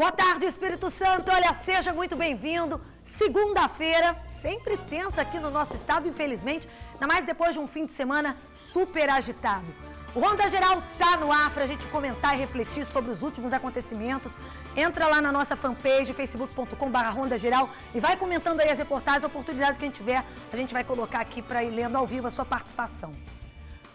Boa tarde, Espírito Santo. Olha, seja muito bem-vindo. Segunda-feira, sempre tensa aqui no nosso estado, infelizmente, ainda mais depois de um fim de semana super agitado. O Ronda Geral tá no ar para a gente comentar e refletir sobre os últimos acontecimentos. Entra lá na nossa fanpage, facebook.com.br Ronda Geral e vai comentando aí as reportagens, a oportunidade que a gente tiver, a gente vai colocar aqui para ir lendo ao vivo a sua participação.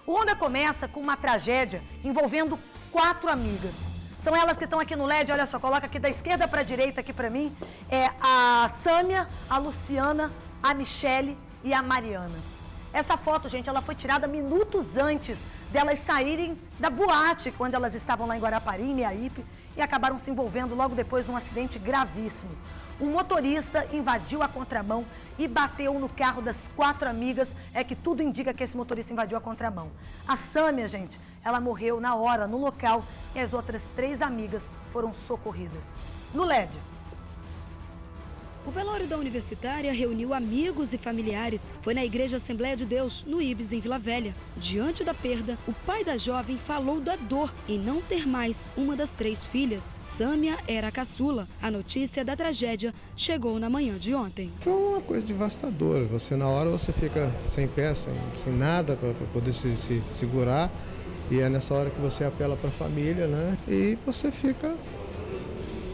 O Ronda começa com uma tragédia envolvendo quatro amigas. São elas que estão aqui no LED, olha só, coloca aqui da esquerda para direita aqui para mim. É a Sâmia, a Luciana, a Michele e a Mariana. Essa foto, gente, ela foi tirada minutos antes delas saírem da boate, quando elas estavam lá em Guarapari, em Miaípe, e acabaram se envolvendo logo depois de um acidente gravíssimo. Um motorista invadiu a contramão e bateu no carro das quatro amigas. É que tudo indica que esse motorista invadiu a contramão. A Sâmia, gente, ela morreu na hora, no local, e as outras três amigas foram socorridas. No LED. O velório da universitária reuniu amigos e familiares. Foi na Igreja Assembleia de Deus, no Ibis, em Vila Velha. Diante da perda, o pai da jovem falou da dor em não ter mais uma das três filhas. Sâmia era a caçula. A notícia da tragédia chegou na manhã de ontem. Foi uma coisa devastadora. Você, na hora, você fica sem pé, sem, sem nada para poder se, se segurar. E é nessa hora que você apela para a família, né? E você fica.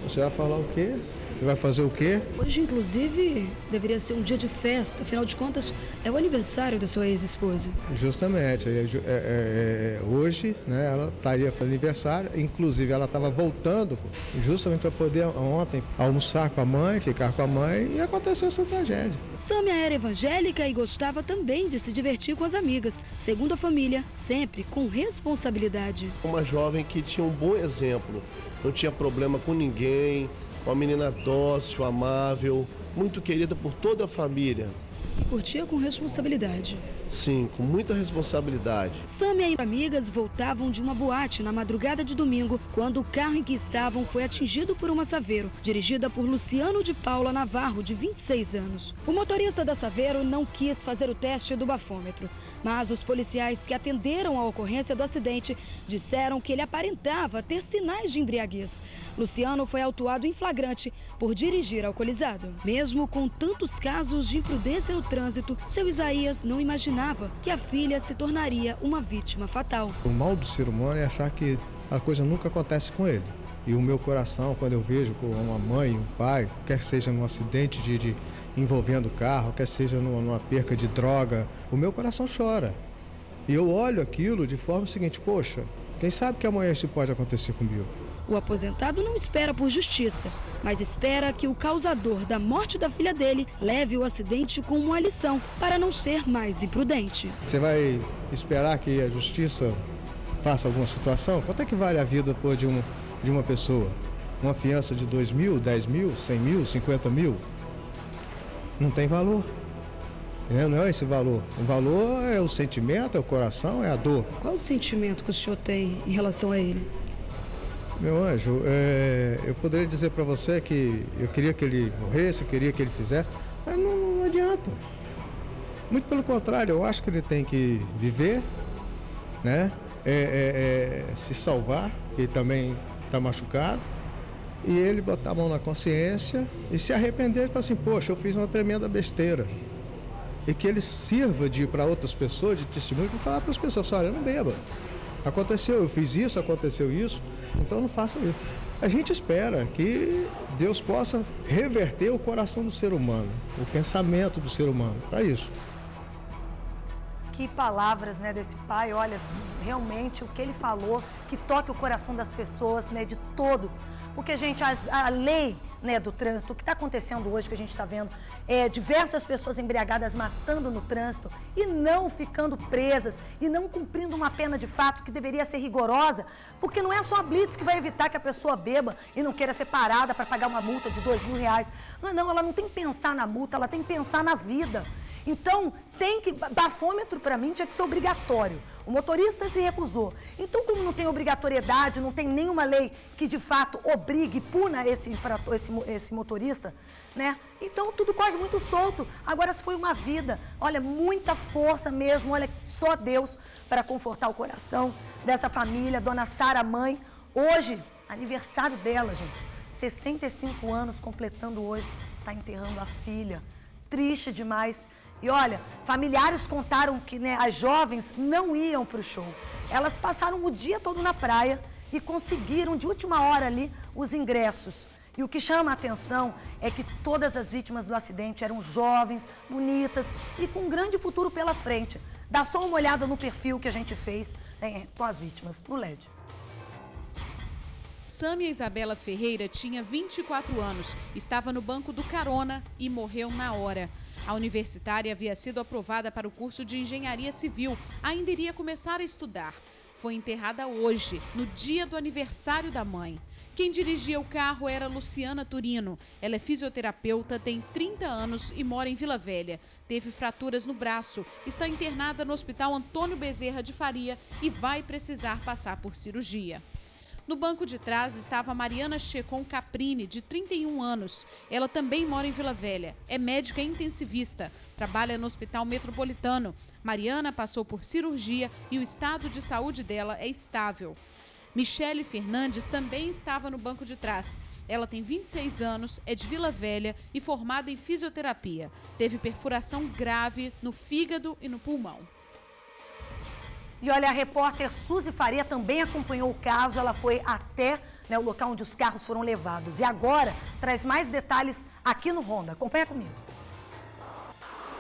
Você vai falar o quê? Você vai fazer o quê? Hoje, inclusive, deveria ser um dia de festa. Afinal de contas, é o aniversário da sua ex-esposa. Justamente. É, é, é, hoje, né, ela estaria fazendo aniversário. Inclusive, ela estava voltando justamente para poder ontem almoçar com a mãe, ficar com a mãe e aconteceu essa tragédia. Sâmia era evangélica e gostava também de se divertir com as amigas. Segundo a família, sempre com responsabilidade. Uma jovem que tinha um bom exemplo, não tinha problema com ninguém, uma menina dócil, amável, muito querida por toda a família. Curtia com responsabilidade. Sim, com muita responsabilidade. Samia e amigas voltavam de uma boate na madrugada de domingo, quando o carro em que estavam foi atingido por uma Saveiro, dirigida por Luciano de Paula Navarro, de 26 anos. O motorista da Saveiro não quis fazer o teste do bafômetro, mas os policiais que atenderam a ocorrência do acidente disseram que ele aparentava ter sinais de embriaguez. Luciano foi autuado em flagrante por dirigir alcoolizado. Mesmo com tantos casos de imprudência no trânsito, seu Isaías não imaginava imaginava que a filha se tornaria uma vítima fatal. O mal do ser humano é achar que a coisa nunca acontece com ele. E o meu coração, quando eu vejo uma mãe, um pai, quer seja num acidente de, de envolvendo carro, quer seja numa perca de droga, o meu coração chora. E eu olho aquilo de forma seguinte, poxa, quem sabe que amanhã isso pode acontecer comigo? O aposentado não espera por justiça, mas espera que o causador da morte da filha dele leve o acidente como uma lição para não ser mais imprudente. Você vai esperar que a justiça faça alguma situação? Quanto é que vale a vida pô, de, um, de uma pessoa? Uma fiança de 2 mil, 10 mil, 100 mil, 50 mil? Não tem valor. Não é esse valor. O valor é o sentimento, é o coração, é a dor. Qual o sentimento que o senhor tem em relação a ele? Meu anjo, é, eu poderia dizer para você que eu queria que ele morresse, eu queria que ele fizesse, mas não, não adianta. Muito pelo contrário, eu acho que ele tem que viver, né? É, é, é, se salvar, que também está machucado, e ele botar a mão na consciência e se arrepender e falar assim, poxa, eu fiz uma tremenda besteira. E que ele sirva de para outras pessoas, de testemunho, para falar para as pessoas, olha, não beba. Aconteceu, eu fiz isso, aconteceu isso, então não faça isso. A gente espera que Deus possa reverter o coração do ser humano, o pensamento do ser humano, para isso. Que palavras, né, desse pai, olha, realmente o que ele falou, que toque o coração das pessoas, né, de todos. Porque, gente, a, a lei né, do trânsito, o que está acontecendo hoje, que a gente está vendo, é diversas pessoas embriagadas matando no trânsito e não ficando presas e não cumprindo uma pena de fato que deveria ser rigorosa, porque não é só a blitz que vai evitar que a pessoa beba e não queira ser parada para pagar uma multa de dois mil reais. Não, não, ela não tem que pensar na multa, ela tem que pensar na vida. Então, tem que. Bafômetro, para mim, tinha que ser obrigatório. O motorista se recusou. Então, como não tem obrigatoriedade, não tem nenhuma lei que de fato obrigue, puna esse, infrator, esse, esse motorista, né? Então tudo corre muito solto. Agora, se foi uma vida, olha, muita força mesmo, olha, só Deus para confortar o coração dessa família, dona Sara, mãe. Hoje, aniversário dela, gente. 65 anos, completando hoje, está enterrando a filha. Triste demais. E olha, familiares contaram que né, as jovens não iam para o show. Elas passaram o dia todo na praia e conseguiram de última hora ali os ingressos. E o que chama a atenção é que todas as vítimas do acidente eram jovens, bonitas e com um grande futuro pela frente. Dá só uma olhada no perfil que a gente fez né, com as vítimas no LED. Sâmia Isabela Ferreira tinha 24 anos, estava no banco do carona e morreu na hora. A universitária havia sido aprovada para o curso de engenharia civil, ainda iria começar a estudar. Foi enterrada hoje, no dia do aniversário da mãe. Quem dirigia o carro era Luciana Turino. Ela é fisioterapeuta, tem 30 anos e mora em Vila Velha. Teve fraturas no braço, está internada no Hospital Antônio Bezerra de Faria e vai precisar passar por cirurgia. No banco de trás estava Mariana Checon Caprini, de 31 anos. Ela também mora em Vila Velha. É médica intensivista. Trabalha no Hospital Metropolitano. Mariana passou por cirurgia e o estado de saúde dela é estável. Michele Fernandes também estava no banco de trás. Ela tem 26 anos, é de Vila Velha e formada em fisioterapia. Teve perfuração grave no fígado e no pulmão. E olha, a repórter Suzy Faria também acompanhou o caso. Ela foi até né, o local onde os carros foram levados. E agora traz mais detalhes aqui no Ronda. Acompanha comigo.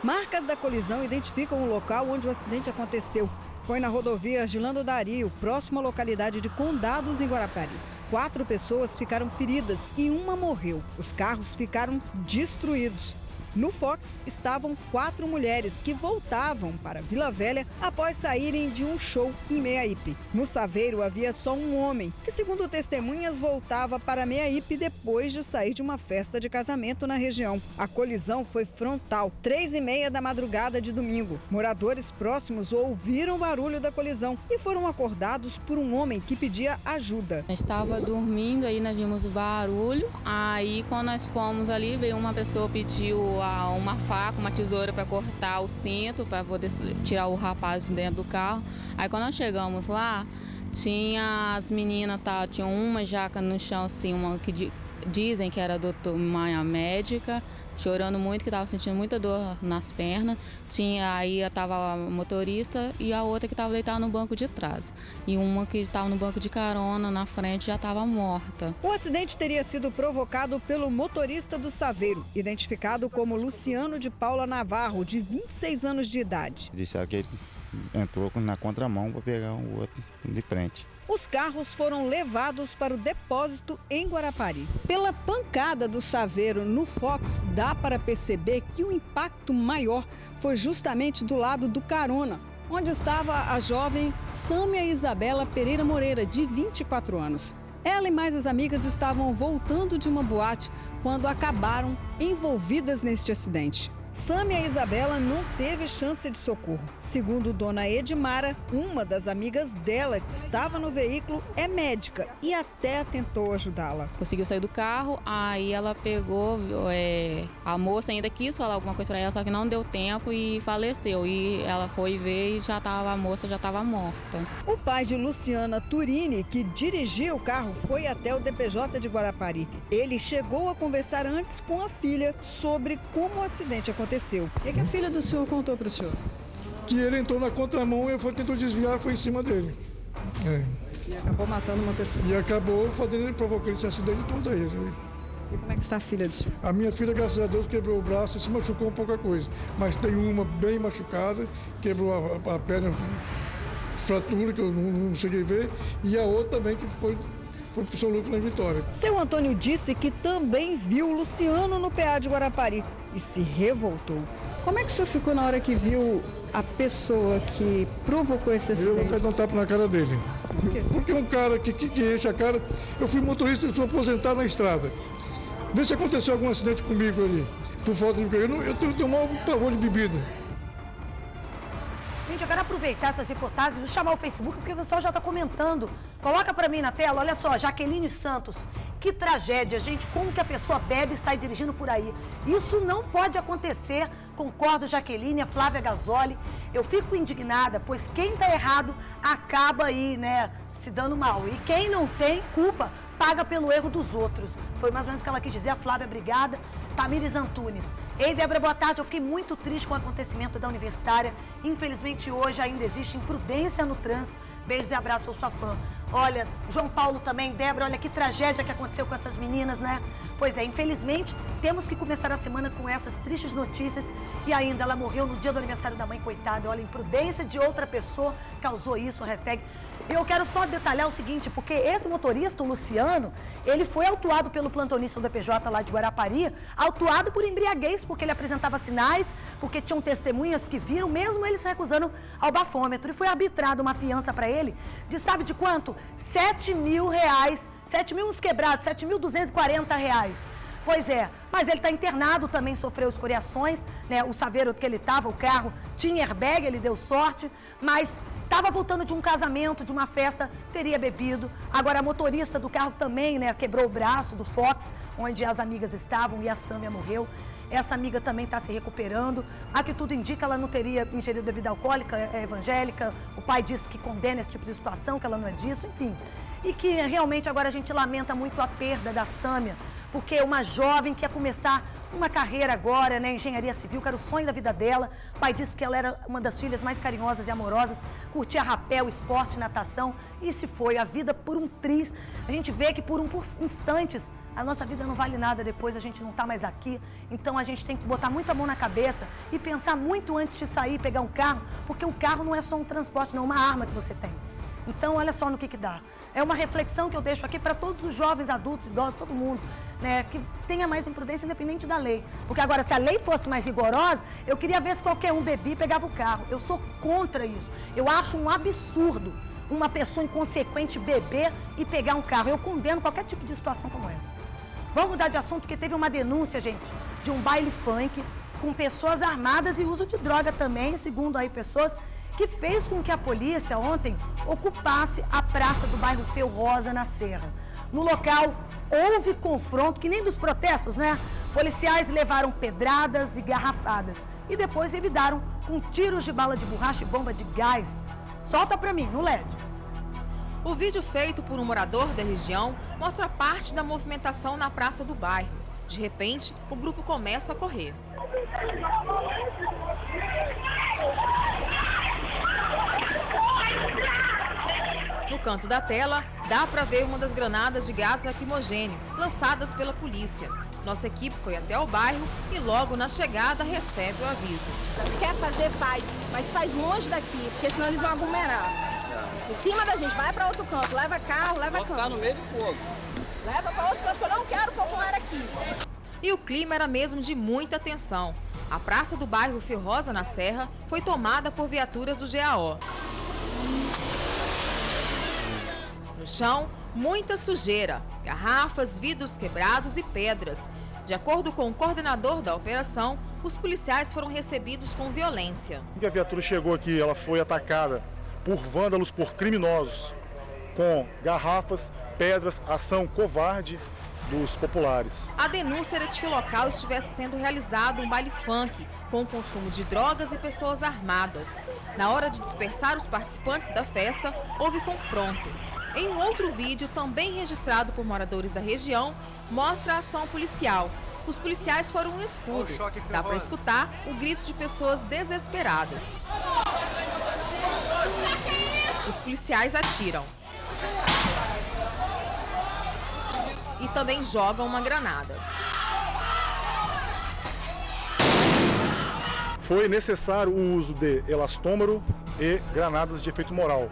Marcas da colisão identificam o local onde o acidente aconteceu. Foi na rodovia Gilando Dario, próxima à localidade de Condados, em Guarapari. Quatro pessoas ficaram feridas e uma morreu. Os carros ficaram destruídos. No Fox estavam quatro mulheres que voltavam para Vila Velha após saírem de um show em Meiaípe. No Saveiro havia só um homem, que, segundo testemunhas, voltava para Meiaípe depois de sair de uma festa de casamento na região. A colisão foi frontal, três e meia da madrugada de domingo. Moradores próximos ouviram o barulho da colisão e foram acordados por um homem que pedia ajuda. estava dormindo, aí nós vimos o barulho. Aí, quando nós fomos ali, veio uma pessoa pediu uma faca, uma tesoura para cortar o cinto, para poder tirar o rapaz dentro do carro. Aí quando nós chegamos lá, tinha as meninas, tá, tinha uma jaca no chão, assim, uma que dizem que era doutor, uma médica, chorando muito, que estava sentindo muita dor nas pernas. Tinha aí estava a motorista e a outra que estava deitada no banco de trás. E uma que estava no banco de carona na frente já estava morta. O acidente teria sido provocado pelo motorista do Saveiro, identificado como Luciano de Paula Navarro, de 26 anos de idade. Disseram que ele entrou na contramão para pegar o outro de frente. Os carros foram levados para o depósito em Guarapari. Pela pancada do Saveiro no Fox, dá para perceber que o impacto maior foi justamente do lado do carona, onde estava a jovem Sâmia Isabela Pereira Moreira, de 24 anos. Ela e mais as amigas estavam voltando de uma boate quando acabaram envolvidas neste acidente. Sâmia Isabela não teve chance de socorro. Segundo Dona Edmara, uma das amigas dela que estava no veículo é médica e até tentou ajudá-la. Conseguiu sair do carro, aí ela pegou, é, a moça ainda quis falar alguma coisa para ela, só que não deu tempo e faleceu. E ela foi ver e já tava, a moça já estava morta. O pai de Luciana Turini, que dirigia o carro, foi até o DPJ de Guarapari. Ele chegou a conversar antes com a filha sobre como o acidente aconteceu aconteceu. O que, que a filha do senhor contou para o senhor? Que ele entrou na contramão e foi, tentou desviar foi em cima dele. É. E acabou matando uma pessoa. E acabou fazendo ele provocando esse acidente todo aí. E como é que está a filha do senhor? A minha filha, graças a Deus, quebrou o braço e se machucou um pouca coisa. Mas tem uma bem machucada, quebrou a, a perna, fratura, que eu não, não cheguei a ver, e a outra também que foi foi pro seu lucro na vitória. Seu Antônio disse que também viu o Luciano no PA de Guarapari e se revoltou. Como é que o senhor ficou na hora que viu a pessoa que provocou esse acidente? Eu quero dar um tapa na cara dele. Por quê? Porque um cara que, que, que enche a cara. Eu fui motorista e sou aposentado na estrada. Vê se aconteceu algum acidente comigo ali. Por falta de. Eu, não, eu tenho, tenho um maior pavor de bebida. Gente, eu quero aproveitar essas reportagens e chamar o Facebook, porque o pessoal já está comentando. Coloca para mim na tela, olha só, Jaqueline Santos. Que tragédia, gente. Como que a pessoa bebe e sai dirigindo por aí? Isso não pode acontecer. Concordo, Jaqueline, a Flávia Gasoli. Eu fico indignada, pois quem está errado acaba aí, né, se dando mal. E quem não tem culpa paga pelo erro dos outros. Foi mais ou menos o que ela quis dizer, a Flávia Brigada, Tamires Antunes. Ei, Débora, boa tarde. Eu fiquei muito triste com o acontecimento da universitária. Infelizmente, hoje ainda existe imprudência no trânsito. Beijos e abraço, sou sua fã. Olha, João Paulo também, Débora, olha que tragédia que aconteceu com essas meninas, né? Pois é, infelizmente, temos que começar a semana com essas tristes notícias. E ainda, ela morreu no dia do aniversário da mãe, coitada. Olha, imprudência de outra pessoa causou isso, hashtag eu quero só detalhar o seguinte, porque esse motorista, o Luciano, ele foi autuado pelo plantonista da PJ lá de Guarapari, autuado por embriaguez, porque ele apresentava sinais, porque tinham testemunhas que viram, mesmo ele se recusando ao bafômetro. E foi arbitrada uma fiança para ele de sabe de quanto? 7 mil reais, 7 mil uns quebrados, 7.240 reais. Pois é, mas ele está internado, também sofreu escoriações, né? O saveiro que ele estava, o carro, tinha airbag, ele deu sorte, mas Estava voltando de um casamento, de uma festa, teria bebido. Agora, a motorista do carro também, né, quebrou o braço do Fox, onde as amigas estavam e a Sâmia morreu. Essa amiga também está se recuperando. A que tudo indica, ela não teria ingerido bebida alcoólica, é evangélica. O pai disse que condena esse tipo de situação, que ela não é disso, enfim. E que realmente agora a gente lamenta muito a perda da Sâmia, porque uma jovem que ia começar uma carreira agora, né, engenharia civil, que era o sonho da vida dela. O pai disse que ela era uma das filhas mais carinhosas e amorosas, curtia rapel, esporte, natação, e se foi a vida por um triz. A gente vê que por um por instantes a nossa vida não vale nada depois, a gente não está mais aqui. Então a gente tem que botar muita mão na cabeça e pensar muito antes de sair pegar um carro, porque o carro não é só um transporte, não, é uma arma que você tem. Então olha só no que, que dá. É uma reflexão que eu deixo aqui para todos os jovens, adultos, idosos, todo mundo, né, que tenha mais imprudência independente da lei. Porque agora, se a lei fosse mais rigorosa, eu queria ver se qualquer um bebia e pegava o carro. Eu sou contra isso. Eu acho um absurdo uma pessoa inconsequente beber e pegar um carro. Eu condeno qualquer tipo de situação como essa. Vamos mudar de assunto, porque teve uma denúncia, gente, de um baile funk com pessoas armadas e uso de droga também, segundo aí pessoas que fez com que a polícia ontem ocupasse a praça do bairro Feu Rosa, na Serra. No local, houve confronto, que nem dos protestos, né? Policiais levaram pedradas e garrafadas e depois evitaram com tiros de bala de borracha e bomba de gás. Solta pra mim, no LED. O vídeo feito por um morador da região mostra parte da movimentação na praça do bairro. De repente, o grupo começa a correr. No canto da tela, dá para ver uma das granadas de gás lacrimogêneo lançadas pela polícia. Nossa equipe foi até o bairro e logo na chegada recebe o aviso. Se quer fazer, faz, mas faz longe daqui, porque senão eles vão aglomerar. Em cima da gente, vai para outro canto, leva carro, leva Vou canto. no meio do fogo. Leva para outro canto, eu não quero popular aqui. E o clima era mesmo de muita tensão. A praça do bairro Ferrosa, na Serra, foi tomada por viaturas do GAO. No chão, muita sujeira, garrafas, vidros quebrados e pedras. De acordo com o coordenador da operação, os policiais foram recebidos com violência. A viatura chegou aqui, ela foi atacada por vândalos, por criminosos, com garrafas, pedras, ação covarde dos populares. A denúncia era de que o local estivesse sendo realizado um baile funk, com o consumo de drogas e pessoas armadas. Na hora de dispersar os participantes da festa, houve confronto. Em um outro vídeo, também registrado por moradores da região, mostra a ação policial. Os policiais foram um escudo. Dá para escutar o grito de pessoas desesperadas. Os policiais atiram. E também jogam uma granada. Foi necessário o uso de elastômero e granadas de efeito moral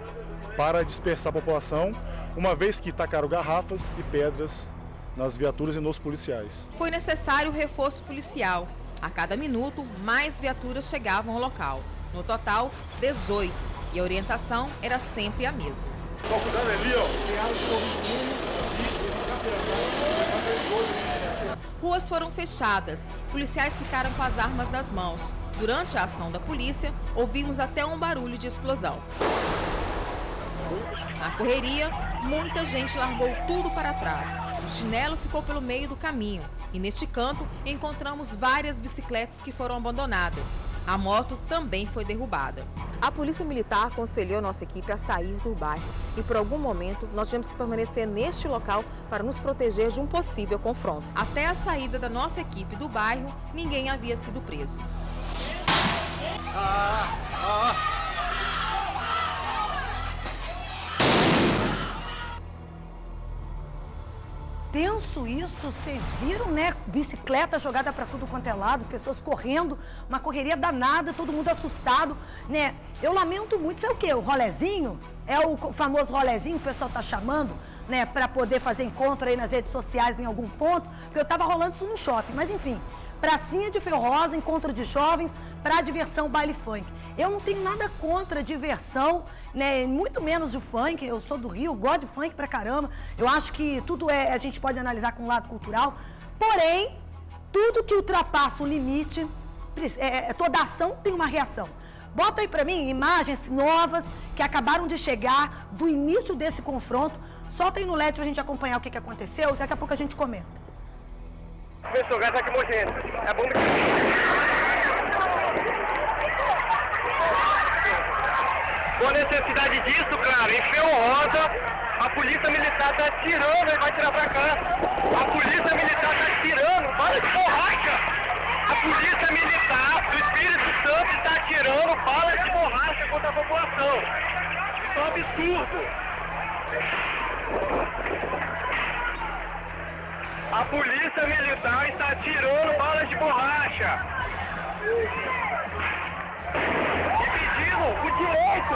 para dispersar a população, uma vez que tacaram garrafas e pedras nas viaturas e nos policiais. Foi necessário reforço policial. A cada minuto, mais viaturas chegavam ao local. No total, 18. E a orientação era sempre a mesma. Só cuidado ali, ó. Ruas foram fechadas. Policiais ficaram com as armas nas mãos. Durante a ação da polícia, ouvimos até um barulho de explosão. Na correria, muita gente largou tudo para trás. O chinelo ficou pelo meio do caminho e neste canto encontramos várias bicicletas que foram abandonadas. A moto também foi derrubada. A Polícia Militar aconselhou nossa equipe a sair do bairro e, por algum momento, nós tivemos que permanecer neste local para nos proteger de um possível confronto. Até a saída da nossa equipe do bairro, ninguém havia sido preso. Ah, ah. Tenso isso, vocês viram, né? Bicicleta jogada para tudo quanto é lado, pessoas correndo, uma correria danada, todo mundo assustado, né? Eu lamento muito, sabe o quê? O rolezinho, é o famoso rolezinho que o pessoal tá chamando, né? Para poder fazer encontro aí nas redes sociais em algum ponto, porque eu tava rolando isso no shopping, mas enfim. Pracinha de Ferro Rosa, encontro de jovens, para diversão baile funk. Eu não tenho nada contra diversão, né? Muito menos o funk. Eu sou do Rio, gosto de funk pra caramba. Eu acho que tudo é a gente pode analisar com o lado cultural. Porém, tudo que ultrapassa o limite, é, é, toda ação tem uma reação. Bota aí pra mim imagens novas que acabaram de chegar do início desse confronto. Solta aí no LED pra gente acompanhar o que, que aconteceu. Daqui a pouco a gente comenta. Começou gás lacrimogêneo. É bomba. Com necessidade disso, cara, encheu roda, a polícia militar tá atirando e vai tirar pra cá. A polícia militar tá atirando, bala de borracha. A polícia militar do Espírito Santo está atirando bala de borracha contra a população. Isso é um absurdo. A polícia militar está atirando balas de borracha. O direito.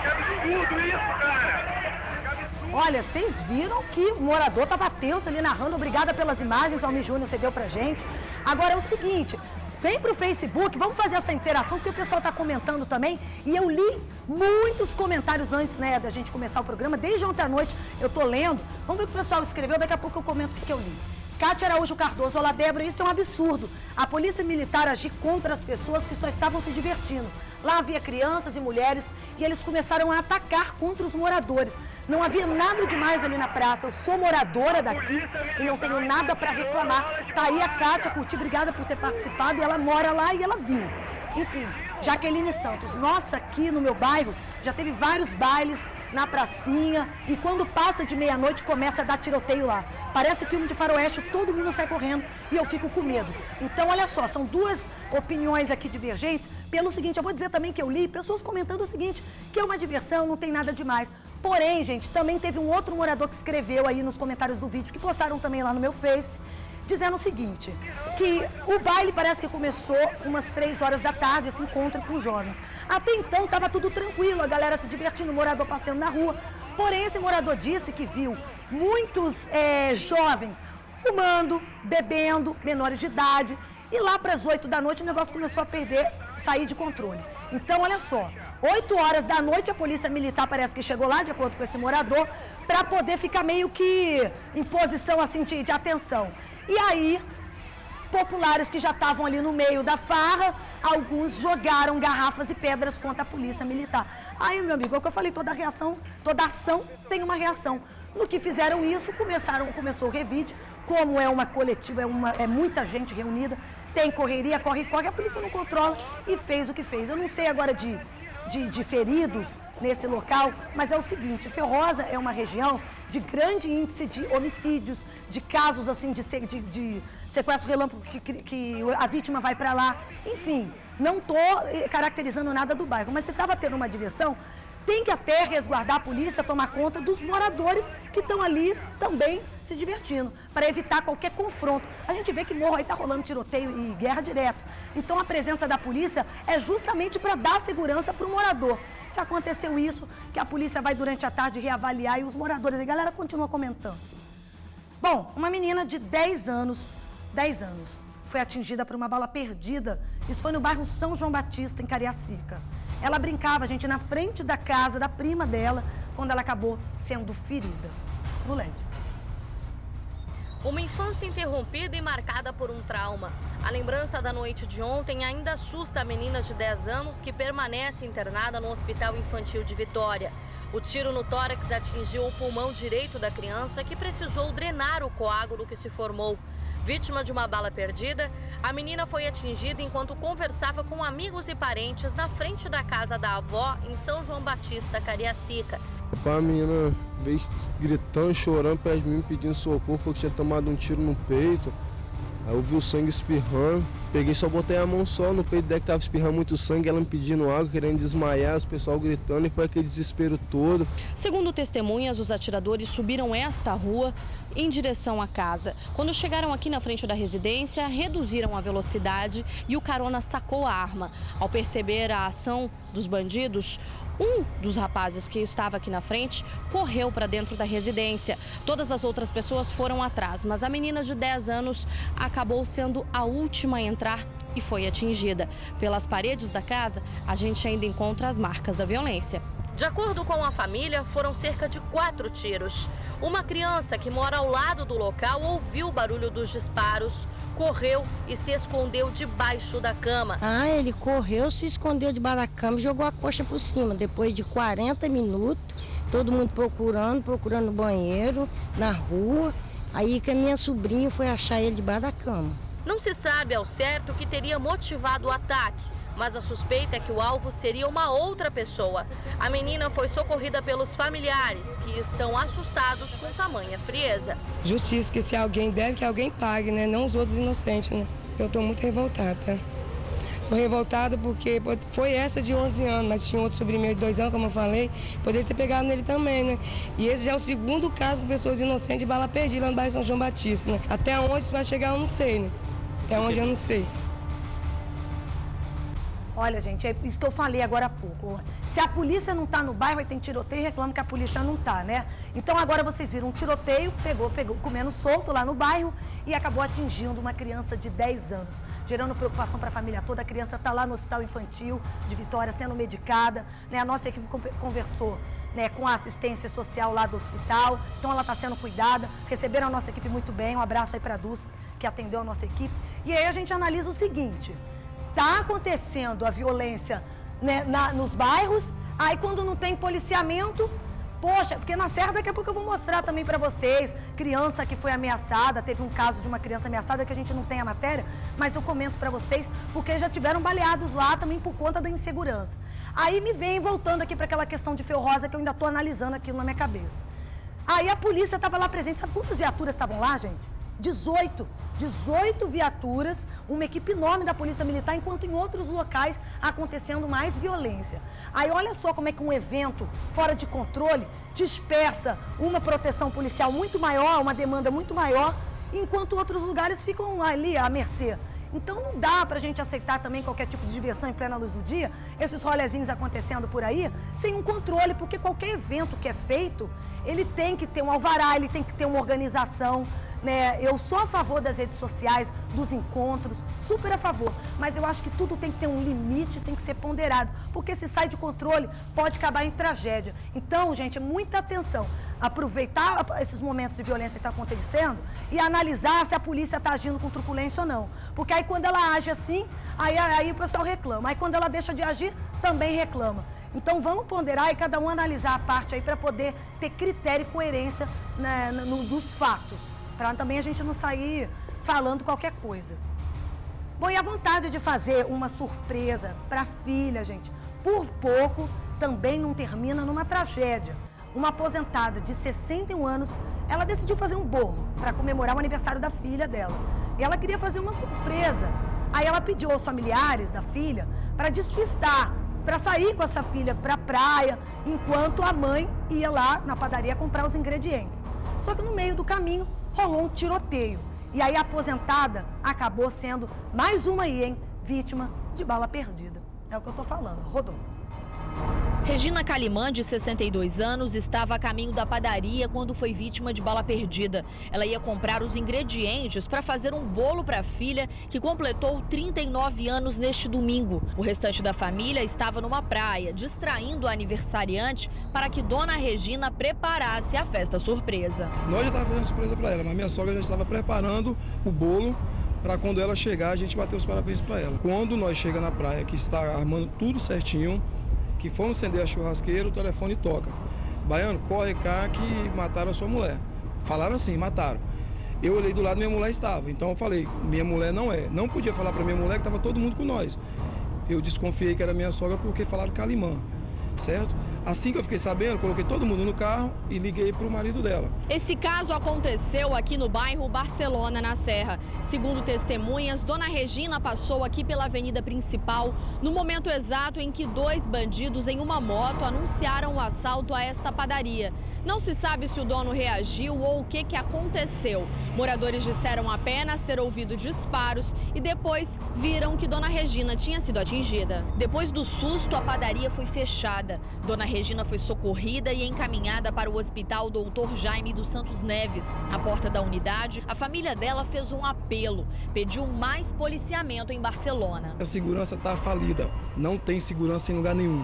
Que absurdo isso, cara. Olha, vocês viram que o morador estava tenso ali narrando. Obrigada pelas imagens, Almi Júnior, você deu pra gente. Agora é o seguinte, Vem pro Facebook, vamos fazer essa interação, porque o pessoal está comentando também. E eu li muitos comentários antes né, da gente começar o programa. Desde ontem à noite eu tô lendo. Vamos ver o que o pessoal escreveu, daqui a pouco eu comento o que eu li. Cátia Araújo Cardoso, olá Débora, isso é um absurdo. A polícia militar agir contra as pessoas que só estavam se divertindo. Lá havia crianças e mulheres e eles começaram a atacar contra os moradores. Não havia nada demais ali na praça. Eu sou moradora daqui e não tenho nada para reclamar. Tá aí a Cátia, curti, obrigada por ter participado. E ela mora lá e ela viu. Enfim, Jaqueline Santos, nossa, aqui no meu bairro já teve vários bailes na pracinha e quando passa de meia-noite começa a dar tiroteio lá. Parece filme de faroeste, todo mundo sai correndo e eu fico com medo. Então, olha só, são duas opiniões aqui divergentes. Pelo seguinte, eu vou dizer também que eu li pessoas comentando o seguinte, que é uma diversão, não tem nada demais. Porém, gente, também teve um outro morador que escreveu aí nos comentários do vídeo, que postaram também lá no meu Face, dizendo o seguinte, que o baile parece que começou umas três horas da tarde, esse encontro com os jovens. Até então estava tudo tranquilo, a galera se divertindo, o morador passeando na rua. Porém, esse morador disse que viu muitos é, jovens fumando, bebendo, menores de idade. E lá para as 8 da noite o negócio começou a perder, sair de controle. Então, olha só, 8 horas da noite a polícia militar parece que chegou lá, de acordo com esse morador, para poder ficar meio que em posição assim de, de atenção. E aí, populares que já estavam ali no meio da farra, alguns jogaram garrafas e pedras contra a polícia militar. Aí, meu amigo, é o que eu falei, toda reação, toda ação tem uma reação. No que fizeram isso, começaram, começou o revide, como é uma coletiva, é, uma, é muita gente reunida, tem correria, corre, corre, a polícia não controla e fez o que fez. Eu não sei agora de, de, de feridos nesse local, mas é o seguinte, Ferrosa é uma região de grande índice de homicídios, de casos assim de, de, de sequestro relâmpago que, que a vítima vai para lá. Enfim, não estou eh, caracterizando nada do bairro, mas se estava tendo uma diversão, tem que até resguardar a polícia, tomar conta dos moradores que estão ali também se divertindo, para evitar qualquer confronto. A gente vê que morro aí está rolando tiroteio e guerra direta. Então a presença da polícia é justamente para dar segurança para o morador. Se aconteceu isso, que a polícia vai durante a tarde reavaliar e os moradores, a galera continua comentando. Bom, uma menina de 10 anos 10 anos. Foi atingida por uma bala perdida. Isso foi no bairro São João Batista, em Cariacica. Ela brincava, gente, na frente da casa da prima dela, quando ela acabou sendo ferida. No LED. Uma infância interrompida e marcada por um trauma. A lembrança da noite de ontem ainda assusta a menina de 10 anos que permanece internada no Hospital Infantil de Vitória. O tiro no tórax atingiu o pulmão direito da criança, que precisou drenar o coágulo que se formou. Vítima de uma bala perdida, a menina foi atingida enquanto conversava com amigos e parentes na frente da casa da avó em São João Batista, Cariacica. A menina veio gritando, chorando perto de mim, pedindo socorro, falou que tinha tomado um tiro no peito. Aí eu vi o sangue espirrando. Peguei só botei a mão só no peito dela que tava espirrando muito sangue, ela me pedindo água, querendo desmaiar, os pessoal gritando e foi aquele desespero todo. Segundo testemunhas, os atiradores subiram esta rua em direção à casa. Quando chegaram aqui na frente da residência, reduziram a velocidade e o carona sacou a arma. Ao perceber a ação dos bandidos, um dos rapazes que estava aqui na frente correu para dentro da residência. Todas as outras pessoas foram atrás, mas a menina de 10 anos acabou sendo a última a entrar e foi atingida. Pelas paredes da casa, a gente ainda encontra as marcas da violência. De acordo com a família, foram cerca de quatro tiros. Uma criança que mora ao lado do local ouviu o barulho dos disparos, correu e se escondeu debaixo da cama. Ah, ele correu, se escondeu debaixo da cama e jogou a coxa por cima. Depois de 40 minutos, todo mundo procurando, procurando no banheiro, na rua. Aí que a minha sobrinha foi achar ele debaixo da cama. Não se sabe ao certo o que teria motivado o ataque mas a suspeita é que o alvo seria uma outra pessoa. A menina foi socorrida pelos familiares, que estão assustados com tamanha frieza. Justiça, que se alguém deve, que alguém pague, né? Não os outros inocentes, né? Eu estou muito revoltada. Estou revoltada porque foi essa de 11 anos, mas tinha outro sobrinho meu de 2 anos, como eu falei, poderia ter pegado nele também, né? E esse já é o segundo caso com pessoas inocentes de bala perdida lá no bairro São João Batista, né? Até onde isso vai chegar eu não sei, né? Até onde eu não sei. Olha, gente, é isso que eu falei agora há pouco. Se a polícia não está no bairro, aí tem tiroteio e reclama que a polícia não está, né? Então agora vocês viram um tiroteio, pegou, pegou, comendo solto lá no bairro e acabou atingindo uma criança de 10 anos, gerando preocupação para a família toda. A criança está lá no hospital infantil de Vitória sendo medicada, né? A nossa equipe conversou né, com a assistência social lá do hospital. Então ela está sendo cuidada. Receberam a nossa equipe muito bem. Um abraço aí para a que atendeu a nossa equipe. E aí a gente analisa o seguinte: está acontecendo a violência né, na, nos bairros, aí quando não tem policiamento, poxa, porque na Serra daqui a pouco eu vou mostrar também para vocês, criança que foi ameaçada, teve um caso de uma criança ameaçada que a gente não tem a matéria, mas eu comento para vocês, porque já tiveram baleados lá também por conta da insegurança. Aí me vem voltando aqui para aquela questão de Feu Rosa que eu ainda estou analisando aquilo na minha cabeça. Aí a polícia estava lá presente, sabe quantas viaturas estavam lá, gente? 18, 18 viaturas, uma equipe enorme da Polícia Militar, enquanto em outros locais acontecendo mais violência. Aí olha só como é que um evento fora de controle dispersa uma proteção policial muito maior, uma demanda muito maior, enquanto outros lugares ficam ali à mercê. Então não dá para a gente aceitar também qualquer tipo de diversão em plena luz do dia, esses rolezinhos acontecendo por aí, sem um controle, porque qualquer evento que é feito, ele tem que ter um alvará, ele tem que ter uma organização. Né? Eu sou a favor das redes sociais, dos encontros, super a favor. Mas eu acho que tudo tem que ter um limite, tem que ser ponderado. Porque se sai de controle, pode acabar em tragédia. Então, gente, muita atenção. Aproveitar esses momentos de violência que está acontecendo e analisar se a polícia está agindo com truculência ou não. Porque aí quando ela age assim, aí, aí o pessoal reclama. Aí quando ela deixa de agir, também reclama. Então vamos ponderar e cada um analisar a parte aí para poder ter critério e coerência né, no, nos fatos para também a gente não sair falando qualquer coisa. Bom, e a vontade de fazer uma surpresa para a filha, gente, por pouco também não termina numa tragédia. Uma aposentada de 61 anos, ela decidiu fazer um bolo para comemorar o aniversário da filha dela. E ela queria fazer uma surpresa. Aí ela pediu aos familiares da filha para despistar, para sair com essa filha para a praia, enquanto a mãe ia lá na padaria comprar os ingredientes. Só que no meio do caminho, rolou um tiroteio. E aí a aposentada acabou sendo mais uma aí, hein? Vítima de bala perdida. É o que eu tô falando. Rodou. Regina Calimã, de 62 anos, estava a caminho da padaria quando foi vítima de bala perdida. Ela ia comprar os ingredientes para fazer um bolo para a filha, que completou 39 anos neste domingo. O restante da família estava numa praia, distraindo a aniversariante para que Dona Regina preparasse a festa surpresa. Nós já estávamos fazendo surpresa para ela, mas minha sogra já estava preparando o bolo para quando ela chegar a gente bater os parabéns para ela. Quando nós chega na praia, que está armando tudo certinho, que fomos acender a churrasqueira, o telefone toca. Baiano, corre cá que mataram a sua mulher. Falaram assim, mataram. Eu olhei do lado, minha mulher estava. Então eu falei, minha mulher não é. Não podia falar para minha mulher que estava todo mundo com nós. Eu desconfiei que era minha sogra porque falaram Calimã, certo? Assim que eu fiquei sabendo, coloquei todo mundo no carro e liguei para o marido dela. Esse caso aconteceu aqui no bairro Barcelona, na Serra. Segundo testemunhas, Dona Regina passou aqui pela avenida principal no momento exato em que dois bandidos em uma moto anunciaram o assalto a esta padaria. Não se sabe se o dono reagiu ou o que, que aconteceu. Moradores disseram apenas ter ouvido disparos e depois viram que Dona Regina tinha sido atingida. Depois do susto, a padaria foi fechada. Dona Regina foi socorrida e encaminhada para o hospital Doutor Jaime dos Santos Neves. À porta da unidade, a família dela fez um apelo, pediu mais policiamento em Barcelona. A segurança está falida, não tem segurança em lugar nenhum,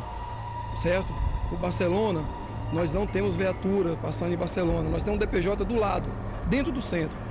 certo? O Barcelona, nós não temos viatura passando em Barcelona, nós temos um DPJ do lado, dentro do centro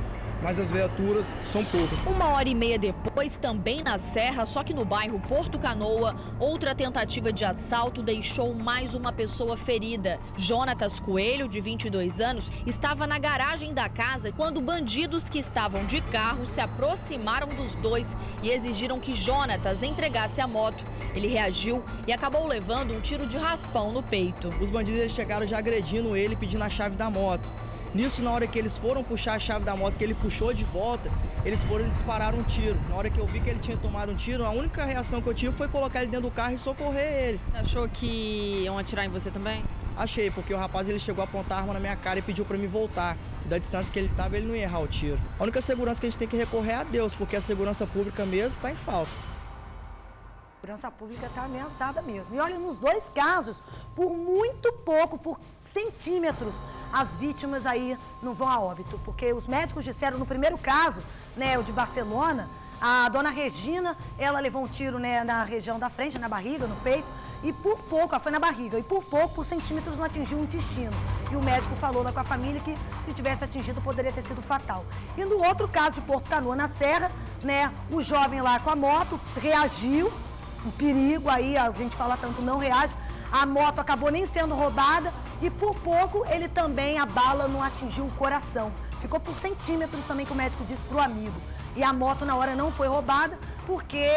mas as viaturas são poucas. Uma hora e meia depois, também na Serra, só que no bairro Porto Canoa, outra tentativa de assalto deixou mais uma pessoa ferida. Jonatas Coelho, de 22 anos, estava na garagem da casa quando bandidos que estavam de carro se aproximaram dos dois e exigiram que Jonatas entregasse a moto. Ele reagiu e acabou levando um tiro de raspão no peito. Os bandidos chegaram já agredindo ele, pedindo a chave da moto. Nisso, na hora que eles foram puxar a chave da moto, que ele puxou de volta, eles foram e dispararam um tiro. Na hora que eu vi que ele tinha tomado um tiro, a única reação que eu tive foi colocar ele dentro do carro e socorrer ele. Você achou que iam atirar em você também? Achei, porque o rapaz ele chegou a apontar a arma na minha cara e pediu para me voltar. Da distância que ele estava, ele não ia errar o tiro. A única segurança que a gente tem que recorrer é a Deus, porque a segurança pública mesmo está em falta segurança pública está ameaçada mesmo. E olha, nos dois casos, por muito pouco, por centímetros, as vítimas aí não vão a óbito. Porque os médicos disseram no primeiro caso, né, o de Barcelona, a dona Regina, ela levou um tiro né, na região da frente, na barriga, no peito, e por pouco, foi na barriga, e por pouco, por centímetros, não atingiu o intestino. E o médico falou lá com a família que se tivesse atingido poderia ter sido fatal. E no outro caso de Porto Canoa, na Serra, né, o jovem lá com a moto reagiu, um perigo aí, a gente fala tanto não reage. A moto acabou nem sendo roubada e por pouco ele também, a bala não atingiu o coração. Ficou por centímetros também que o médico disse para o amigo. E a moto na hora não foi roubada porque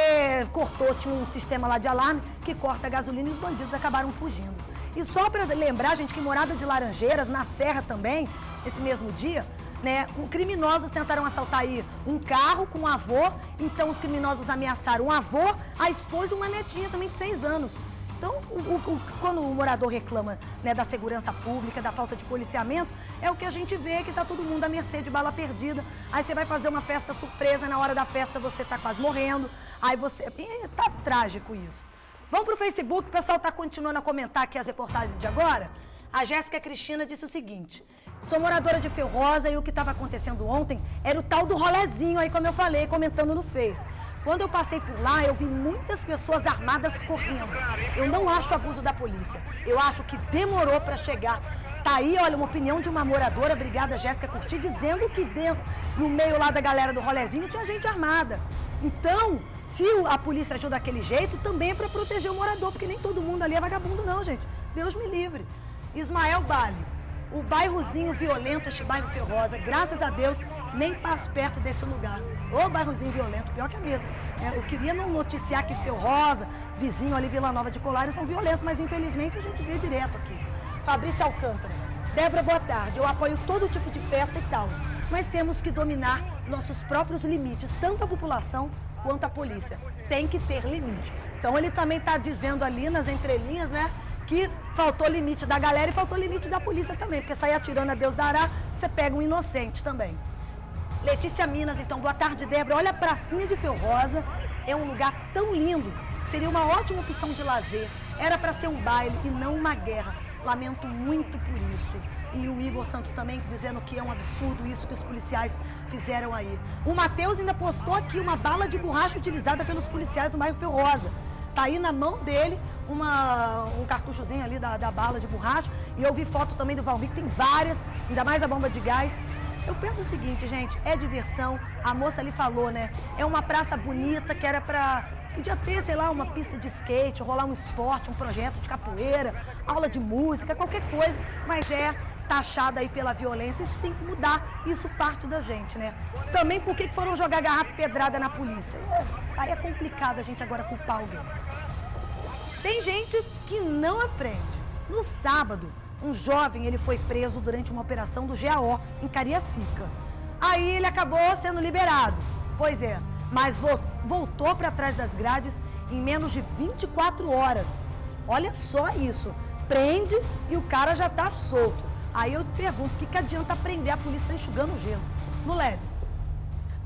cortou, tinha um sistema lá de alarme que corta a gasolina e os bandidos acabaram fugindo. E só para lembrar, gente, que Morada de Laranjeiras, na Serra também, esse mesmo dia, né? Criminosos tentaram assaltar aí um carro com um avô, então os criminosos ameaçaram um avô, a esposa e uma netinha também de seis anos. Então, o, o, quando o morador reclama né, da segurança pública, da falta de policiamento, é o que a gente vê que está todo mundo à mercê de bala perdida. Aí você vai fazer uma festa surpresa, na hora da festa você está quase morrendo. Aí você. Tá trágico isso. Vamos para o Facebook, o pessoal está continuando a comentar aqui as reportagens de agora. A Jéssica Cristina disse o seguinte: Sou moradora de Ferrosa e o que estava acontecendo ontem era o tal do rolezinho aí, como eu falei, comentando no Face. Quando eu passei por lá, eu vi muitas pessoas armadas correndo. Eu não acho abuso da polícia. Eu acho que demorou para chegar. Tá aí, olha, uma opinião de uma moradora, obrigada Jéssica Curti, dizendo que dentro, no meio lá da galera do rolezinho tinha gente armada. Então, se a polícia ajuda daquele jeito, também é para proteger o morador, porque nem todo mundo ali é vagabundo não, gente. Deus me livre. Ismael Bale o bairrozinho violento, este bairro Ferrosa, graças a Deus, nem passo perto desse lugar. Ô bairrozinho violento, pior que é mesmo. É, eu queria não noticiar que Ferrosa, vizinho ali, Vila Nova de Colares, são violentos, mas infelizmente a gente vê direto aqui. Fabrício Alcântara. Débora, boa tarde. Eu apoio todo tipo de festa e tal, mas temos que dominar nossos próprios limites, tanto a população quanto a polícia. Tem que ter limite. Então ele também está dizendo ali nas entrelinhas, né? Que faltou limite da galera e faltou limite da polícia também, porque sair atirando a Deus dará, você pega um inocente também. Letícia Minas, então, boa tarde, Débora. Olha a pracinha de Ferrosa, é um lugar tão lindo, seria uma ótima opção de lazer. Era para ser um baile e não uma guerra. Lamento muito por isso. E o Igor Santos também dizendo que é um absurdo isso que os policiais fizeram aí. O Matheus ainda postou aqui uma bala de borracha utilizada pelos policiais do bairro Ferrosa. Tá aí na mão dele uma, um cartuchozinho ali da, da bala de borracha. E eu vi foto também do Valmir, que tem várias, ainda mais a bomba de gás. Eu penso o seguinte, gente, é diversão. A moça ali falou, né? É uma praça bonita que era pra. Podia ter, sei lá, uma pista de skate, rolar um esporte, um projeto de capoeira, aula de música, qualquer coisa, mas é taxada aí pela violência. Isso tem que mudar, isso parte da gente, né? Também por que foram jogar garrafa pedrada na polícia? Aí é complicado a gente agora culpar alguém. Tem gente que não aprende. No sábado, um jovem ele foi preso durante uma operação do GAO em Cariacica. Aí ele acabou sendo liberado. Pois é, mas voltou para trás das grades em menos de 24 horas. Olha só isso. Prende e o cara já está solto. Aí eu pergunto, o que, que adianta prender? A polícia está enxugando gelo. No LED.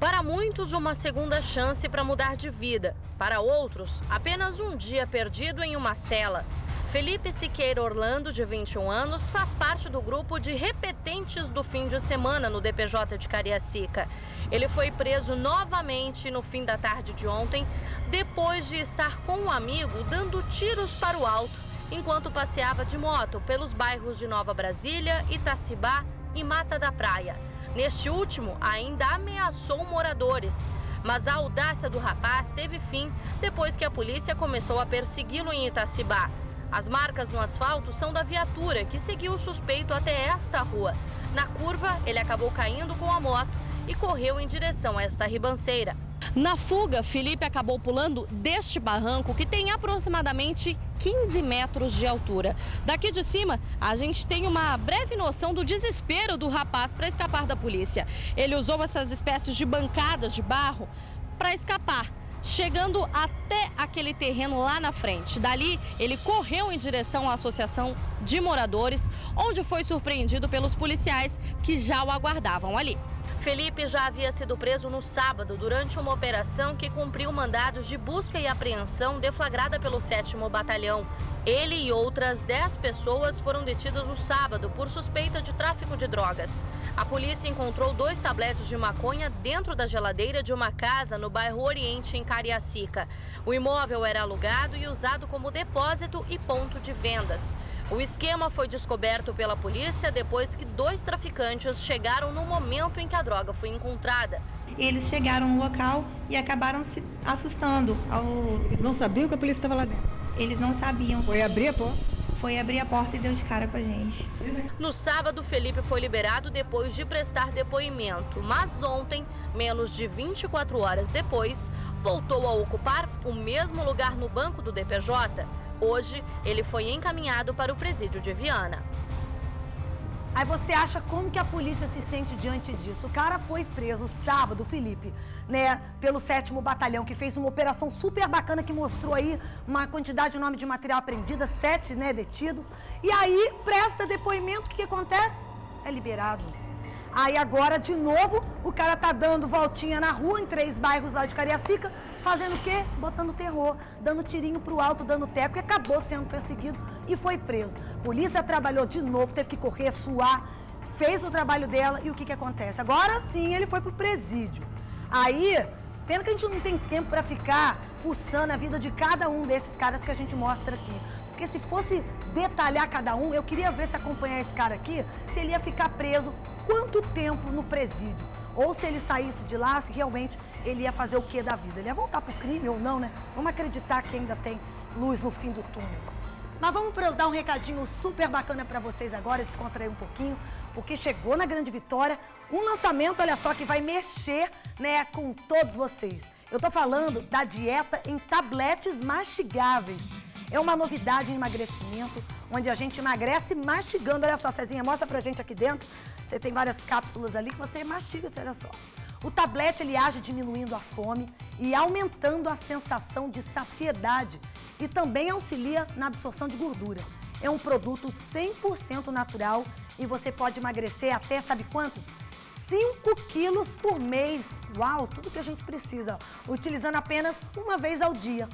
Para muitos, uma segunda chance para mudar de vida. Para outros, apenas um dia perdido em uma cela. Felipe Siqueira Orlando, de 21 anos, faz parte do grupo de repetentes do fim de semana no DPJ de Cariacica. Ele foi preso novamente no fim da tarde de ontem, depois de estar com um amigo dando tiros para o alto, enquanto passeava de moto pelos bairros de Nova Brasília, Itacibá e Mata da Praia. Neste último, ainda ameaçou moradores. Mas a audácia do rapaz teve fim depois que a polícia começou a persegui-lo em Itacibá. As marcas no asfalto são da viatura que seguiu o suspeito até esta rua. Na curva, ele acabou caindo com a moto e correu em direção a esta ribanceira. Na fuga, Felipe acabou pulando deste barranco que tem aproximadamente 15 metros de altura. Daqui de cima, a gente tem uma breve noção do desespero do rapaz para escapar da polícia. Ele usou essas espécies de bancadas de barro para escapar chegando até aquele terreno lá na frente. Dali, ele correu em direção à associação de moradores, onde foi surpreendido pelos policiais que já o aguardavam ali. Felipe já havia sido preso no sábado durante uma operação que cumpriu mandados de busca e apreensão deflagrada pelo 7 Batalhão. Ele e outras 10 pessoas foram detidas no sábado por suspeita de tráfico de drogas. A polícia encontrou dois tabletes de maconha dentro da geladeira de uma casa no bairro Oriente, em Cariacica. O imóvel era alugado e usado como depósito e ponto de vendas. O esquema foi descoberto pela polícia depois que dois traficantes chegaram no momento em que a droga foi encontrada. Eles chegaram no local e acabaram se assustando. Ao... Eles não sabiam que a polícia estava lá dentro? Eles não sabiam. Foi abrir a porta? Foi abrir a porta e deu de cara com a gente. No sábado, Felipe foi liberado depois de prestar depoimento, mas ontem, menos de 24 horas depois, voltou a ocupar o mesmo lugar no banco do DPJ. Hoje, ele foi encaminhado para o presídio de Viana. Aí você acha como que a polícia se sente diante disso? O cara foi preso sábado, Felipe, né, pelo sétimo batalhão, que fez uma operação super bacana que mostrou aí uma quantidade enorme de material apreendido, sete, né, detidos. E aí presta depoimento, o que, que acontece? É liberado. Aí agora, de novo, o cara tá dando voltinha na rua, em três bairros lá de Cariacica, fazendo o quê? Botando terror, dando tirinho pro alto, dando teco, e acabou sendo perseguido e foi preso. Polícia trabalhou de novo, teve que correr, suar, fez o trabalho dela e o que que acontece? Agora sim, ele foi pro presídio. Aí, pena que a gente não tem tempo para ficar fuçando a vida de cada um desses caras que a gente mostra aqui. Porque se fosse detalhar cada um, eu queria ver se acompanhar esse cara aqui, se ele ia ficar preso quanto tempo no presídio. Ou se ele saísse de lá, se realmente ele ia fazer o que da vida. Ele ia voltar pro crime ou não, né? Vamos acreditar que ainda tem luz no fim do túnel. Mas vamos dar um recadinho super bacana para vocês agora, descontrair um pouquinho, porque chegou na Grande Vitória um lançamento, olha só, que vai mexer né, com todos vocês. Eu tô falando da dieta em tabletes mastigáveis. É uma novidade em emagrecimento, onde a gente emagrece mastigando. Olha só, Cezinha, mostra pra gente aqui dentro. Você tem várias cápsulas ali que você mastiga, olha só. O tablete ele age diminuindo a fome e aumentando a sensação de saciedade e também auxilia na absorção de gordura. É um produto 100% natural e você pode emagrecer até, sabe quantos? 5 quilos por mês. Uau, tudo que a gente precisa, utilizando apenas uma vez ao dia.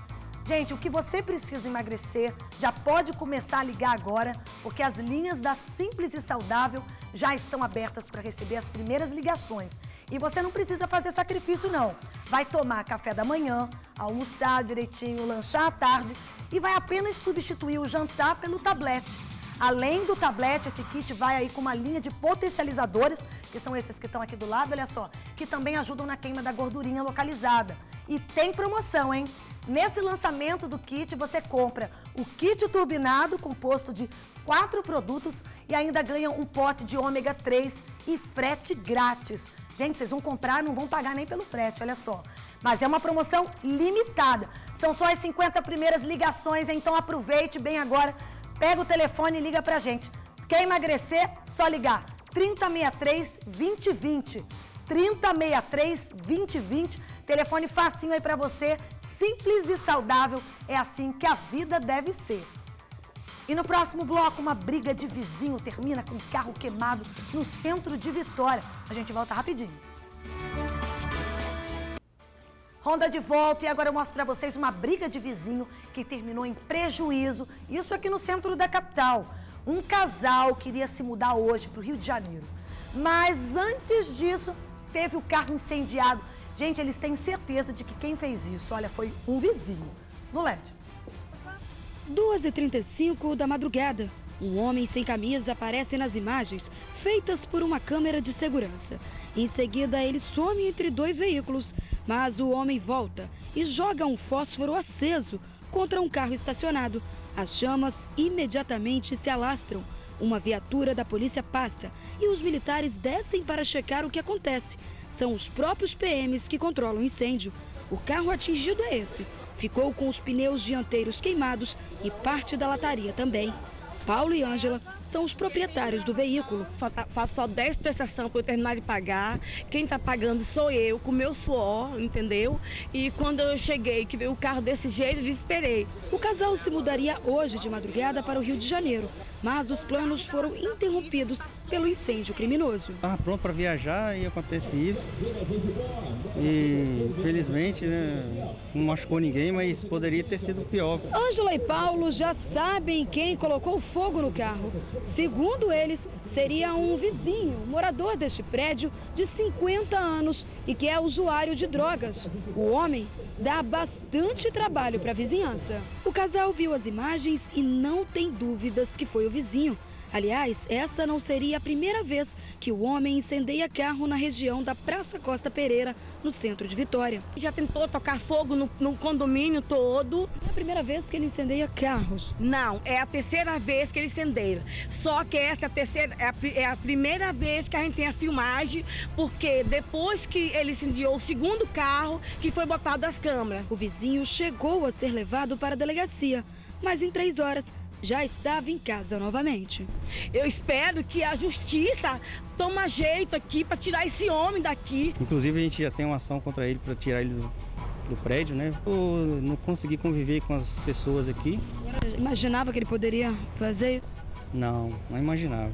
Gente, o que você precisa emagrecer já pode começar a ligar agora, porque as linhas da Simples e Saudável já estão abertas para receber as primeiras ligações. E você não precisa fazer sacrifício, não. Vai tomar café da manhã, almoçar direitinho, lanchar à tarde e vai apenas substituir o jantar pelo tablete. Além do tablete, esse kit vai aí com uma linha de potencializadores, que são esses que estão aqui do lado, olha só, que também ajudam na queima da gordurinha localizada. E tem promoção, hein? Nesse lançamento do kit, você compra o kit turbinado, composto de quatro produtos, e ainda ganha um pote de ômega 3 e frete grátis. Gente, vocês vão comprar, não vão pagar nem pelo frete, olha só. Mas é uma promoção limitada. São só as 50 primeiras ligações, então aproveite bem agora Pega o telefone e liga pra gente. Quer emagrecer? Só ligar. 3063 2020. 3063 2020. Telefone facinho aí pra você. Simples e saudável. É assim que a vida deve ser. E no próximo bloco, uma briga de vizinho termina com um carro queimado no centro de Vitória. A gente volta rapidinho. Honda de volta e agora eu mostro para vocês uma briga de vizinho que terminou em prejuízo. Isso aqui no centro da capital. Um casal queria se mudar hoje para o Rio de Janeiro. Mas antes disso, teve o carro incendiado. Gente, eles têm certeza de que quem fez isso, olha, foi um vizinho. No LED. 2h35 da madrugada. Um homem sem camisa aparece nas imagens feitas por uma câmera de segurança. Em seguida, ele some entre dois veículos. Mas o homem volta e joga um fósforo aceso contra um carro estacionado. As chamas imediatamente se alastram. Uma viatura da polícia passa e os militares descem para checar o que acontece. São os próprios PMs que controlam o incêndio. O carro atingido é esse. Ficou com os pneus dianteiros queimados e parte da lataria também. Paulo e Ângela são os proprietários do veículo. Faço só 10 prestações para eu terminar de pagar. Quem está pagando sou eu, com meu suor, entendeu? E quando eu cheguei, que veio o carro desse jeito, desesperei. O casal se mudaria hoje de madrugada para o Rio de Janeiro, mas os planos foram interrompidos pelo incêndio criminoso. Estava pronto para viajar e acontece isso. E felizmente né, não machucou ninguém, mas poderia ter sido pior. Ângela e Paulo já sabem quem colocou fogo no carro. Segundo eles, seria um vizinho, morador deste prédio de 50 anos e que é usuário de drogas. O homem dá bastante trabalho para a vizinhança. O casal viu as imagens e não tem dúvidas que foi o vizinho. Aliás, essa não seria a primeira vez que o homem incendeia carro na região da Praça Costa Pereira, no centro de Vitória. Já tentou tocar fogo no, no condomínio todo. É a primeira vez que ele incendeia carros? Não, é a terceira vez que ele incendeia. Só que essa é a, terceira, é a, é a primeira vez que a gente tem a filmagem, porque depois que ele incendiou o segundo carro, que foi botado as câmeras. O vizinho chegou a ser levado para a delegacia, mas em três horas já estava em casa novamente. Eu espero que a justiça tome jeito aqui para tirar esse homem daqui. Inclusive a gente já tem uma ação contra ele para tirar ele do, do prédio, né? Eu não consegui conviver com as pessoas aqui. Imaginava que ele poderia fazer? Não, não imaginava.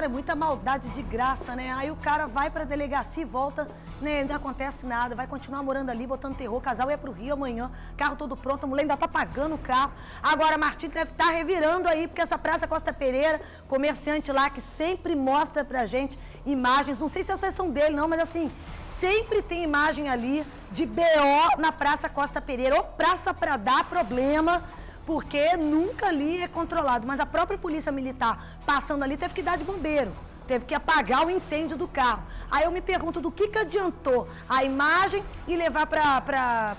É muita maldade de graça, né? Aí o cara vai pra delegacia e volta, né? Não acontece nada, vai continuar morando ali, botando terror. O casal ia pro Rio amanhã, carro todo pronto, a mulher ainda tá pagando o carro. Agora Martins deve estar tá revirando aí, porque essa Praça Costa Pereira, comerciante lá que sempre mostra pra gente imagens, não sei se essas são dele não, mas assim, sempre tem imagem ali de BO na Praça Costa Pereira, ou praça pra dar problema porque nunca ali é controlado. Mas a própria polícia militar passando ali teve que dar de bombeiro, teve que apagar o incêndio do carro. Aí eu me pergunto do que, que adiantou a imagem e levar para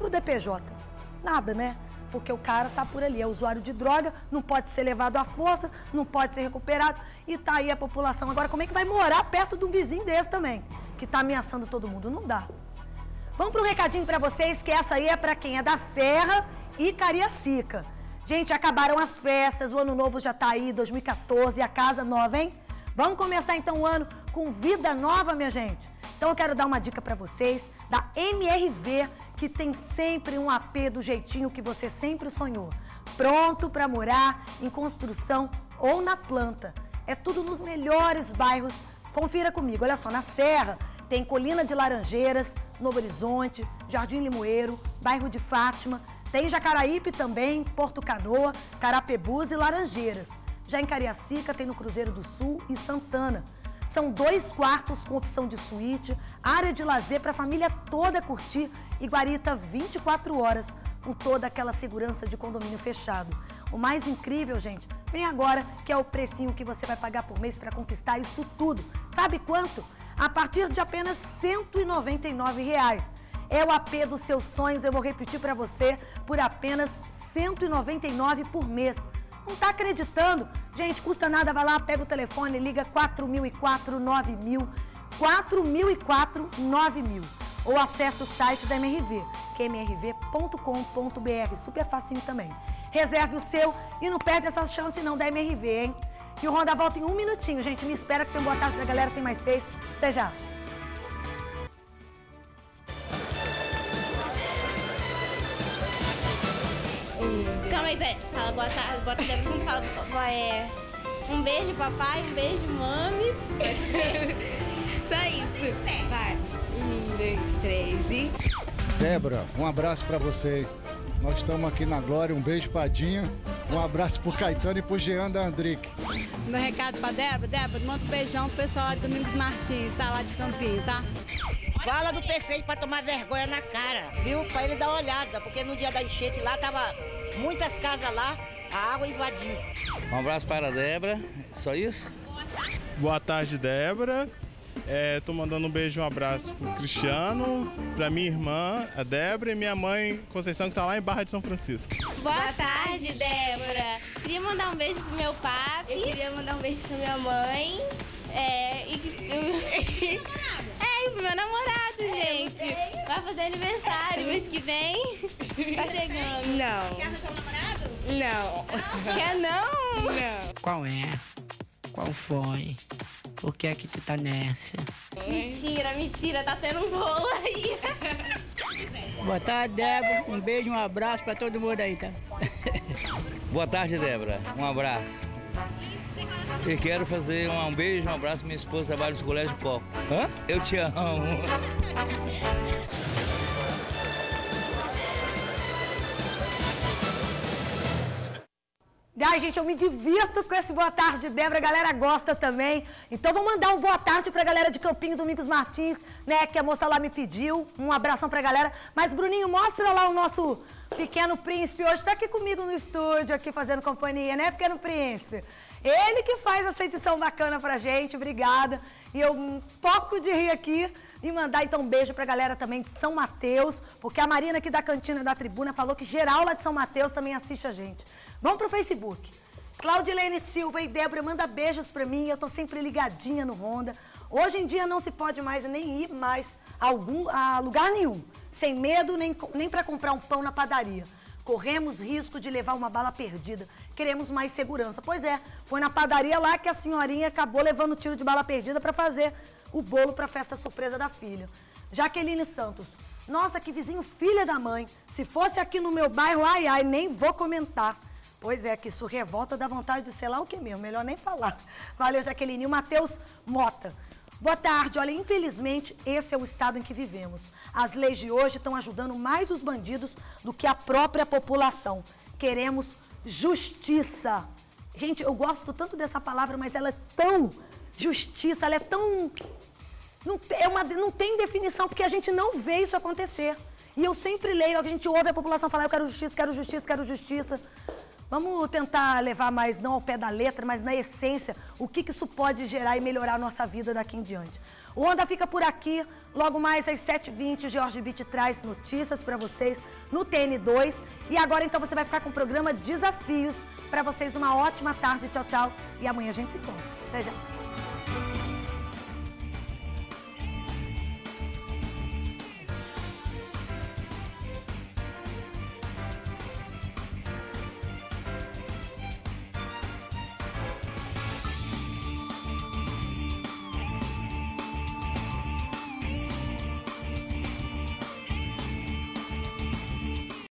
o DPJ? Nada, né? Porque o cara tá por ali, é usuário de droga, não pode ser levado à força, não pode ser recuperado e tá aí a população. Agora, como é que vai morar perto de um vizinho desse também, que tá ameaçando todo mundo? Não dá. Vamos para um recadinho para vocês, que essa aí é para quem é da Serra e Cariacica. Gente, acabaram as festas, o ano novo já tá aí, 2014, a casa nova, hein? Vamos começar então o ano com vida nova, minha gente? Então eu quero dar uma dica para vocês da MRV, que tem sempre um AP do jeitinho que você sempre sonhou. Pronto para morar em construção ou na planta. É tudo nos melhores bairros. Confira comigo. Olha só, na Serra tem Colina de Laranjeiras, Novo Horizonte, Jardim Limoeiro, bairro de Fátima. Tem Jacaraípe também, Porto Canoa, Carapebus e Laranjeiras. Já em Cariacica tem no Cruzeiro do Sul e Santana. São dois quartos com opção de suíte, área de lazer para a família toda curtir e guarita 24 horas com toda aquela segurança de condomínio fechado. O mais incrível, gente, vem agora que é o precinho que você vai pagar por mês para conquistar isso tudo. Sabe quanto? A partir de apenas 199 reais. É o AP dos seus sonhos, eu vou repetir para você, por apenas R$ 199 por mês. Não está acreditando? Gente, custa nada, vai lá, pega o telefone, liga 4004 9000, 4004 9000. Ou acesse o site da MRV, que é mrv.com.br, super facinho também. Reserve o seu e não perde essa chance não da MRV, hein? E o Ronda volta em um minutinho, gente. Me espera que tem boa tarde da galera, tem mais fez. Até já. Calma aí, peraí. Fala boa tarde, bota tarde junto, fala é, um beijo, papai, um beijo, mames. Só isso. Vai. Um, dois, três e. Débora, um abraço pra você. Nós estamos aqui na Glória, um beijo Padinha. Um abraço pro Caetano e pro Jean da Andrique. Meu recado pra Débora, Débora, manda um beijão pro pessoal de Domingos Martins, tá lá de Campinho, tá? Fala do perfeito pra tomar vergonha na cara, viu? Pra ele dar uma olhada, porque no dia da enchente lá tava muitas casas lá, a água invadiu. Um abraço para a Débora, só isso? Boa tarde, Débora. É, tô mandando um beijo e um abraço pro Cristiano, pra minha irmã, a Débora, e minha mãe, Conceição, que tá lá em Barra de São Francisco. Boa tarde, Débora. Queria mandar um beijo pro meu papi. Eu queria mandar um beijo pra minha mãe. É, e, é, e pro meu namorado, gente. Vai fazer aniversário mês que vem. Tá chegando. Não. Quer seu namorado? Não. Quer não? Não. Qual é? Qual foi? Por que é que tu tá nessa? Mentira, mentira, tá tendo um rolo aí. Boa tarde, Débora. Um beijo, um abraço pra todo mundo aí, tá? Boa tarde, Débora. Um abraço. E quero fazer um beijo, um abraço. Minha esposa trabalha no Colégio Copo. Hã? Eu te amo. Ai, gente, eu me divirto com esse boa tarde, Débora. A galera gosta também. Então, vou mandar um boa tarde pra galera de Campinho Domingos Martins, né? Que a moça lá me pediu. Um abração pra galera. Mas, Bruninho, mostra lá o nosso pequeno príncipe. Hoje tá aqui comigo no estúdio, aqui fazendo companhia, né, pequeno príncipe? Ele que faz essa edição bacana pra gente. Obrigada. E eu um pouco de rir aqui. E mandar então um beijo pra galera também de São Mateus, porque a Marina aqui da Cantina da Tribuna falou que geral lá de São Mateus também assiste a gente. Vamos pro Facebook. Claudilene Silva e Débora, manda beijos pra mim. Eu tô sempre ligadinha no Honda. Hoje em dia não se pode mais nem ir mais a, algum, a lugar nenhum. Sem medo nem, nem para comprar um pão na padaria. Corremos risco de levar uma bala perdida. Queremos mais segurança. Pois é, foi na padaria lá que a senhorinha acabou levando tiro de bala perdida para fazer o bolo para a festa surpresa da filha. Jaqueline Santos. Nossa, que vizinho filha da mãe. Se fosse aqui no meu bairro, ai, ai, nem vou comentar. Pois é, que isso revolta dá vontade de sei lá o que mesmo, melhor nem falar. Valeu, Jaqueline. E o Matheus Mota. Boa tarde. Olha, infelizmente, esse é o estado em que vivemos. As leis de hoje estão ajudando mais os bandidos do que a própria população. Queremos justiça. Gente, eu gosto tanto dessa palavra, mas ela é tão justiça, ela é tão. Não, é uma, não tem definição, porque a gente não vê isso acontecer. E eu sempre leio, a gente ouve a população falar: eu quero justiça, quero justiça, quero justiça. Vamos tentar levar mais, não ao pé da letra, mas na essência, o que, que isso pode gerar e melhorar a nossa vida daqui em diante. O Onda fica por aqui. Logo mais às 7h20, o Jorge Beat traz notícias para vocês no TN2. E agora, então, você vai ficar com o programa Desafios. Para vocês, uma ótima tarde. Tchau, tchau. E amanhã a gente se encontra. Até já.